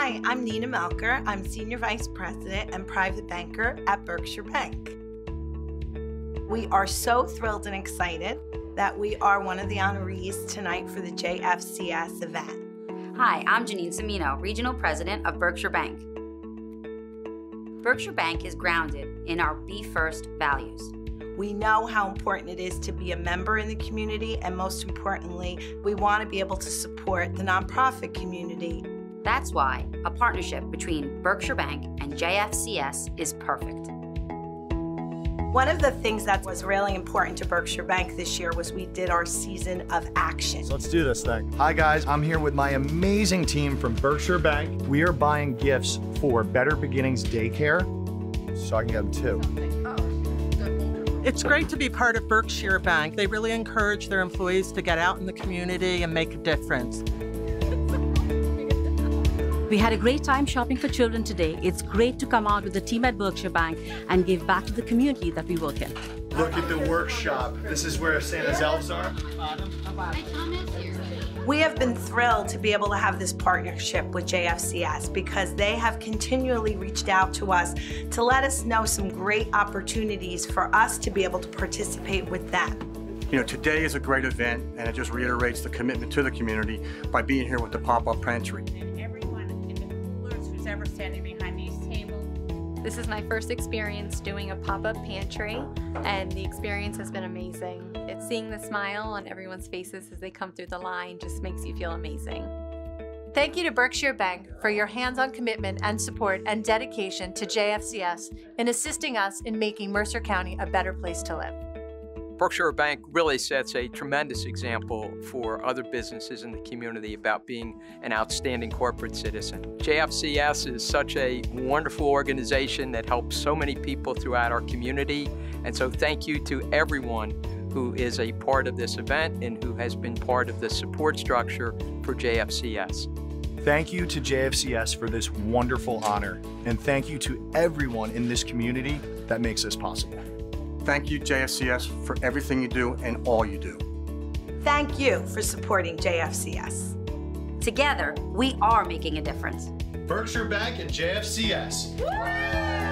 Hi, I'm Nina Melker. I'm Senior Vice President and Private Banker at Berkshire Bank. We are so thrilled and excited that we are one of the honorees tonight for the JFCS event. Hi, I'm Janine Semino, Regional President of Berkshire Bank. Berkshire Bank is grounded in our Be First values. We know how important it is to be a member in the community, and most importantly, we want to be able to support the nonprofit community. That's why a partnership between Berkshire Bank and JFCS is perfect. One of the things that was really important to Berkshire Bank this year was we did our season of action. So let's do this thing. Hi guys, I'm here with my amazing team from Berkshire Bank. We are buying gifts for Better Beginnings Daycare, so I can get them too. It's great to be part of Berkshire Bank. They really encourage their employees to get out in the community and make a difference. We had a great time shopping for children today. It's great to come out with the team at Berkshire Bank and give back to the community that we work in. Look at the workshop. This is where Santa's elves are. We have been thrilled to be able to have this partnership with JFCS because they have continually reached out to us to let us know some great opportunities for us to be able to participate with them. You know, today is a great event and it just reiterates the commitment to the community by being here with the pop-up pantry. Ever standing behind these tables. This is my first experience doing a pop-up pantry and the experience has been amazing. It's seeing the smile on everyone's faces as they come through the line just makes you feel amazing. Thank you to Berkshire Bank for your hands-on commitment and support and dedication to JFCS in assisting us in making Mercer County a better place to live. Berkshire Bank really sets a tremendous example for other businesses in the community about being an outstanding corporate citizen. JFCS is such a wonderful organization that helps so many people throughout our community, and so thank you to everyone who is a part of this event and who has been part of the support structure for JFCS. Thank you to JFCS for this wonderful honor, and thank you to everyone in this community that makes this possible. Thank you, JFCS, for everything you do and all you do. Thank you for supporting JFCS. Together, we are making a difference. Berkshire Bank and JFCS.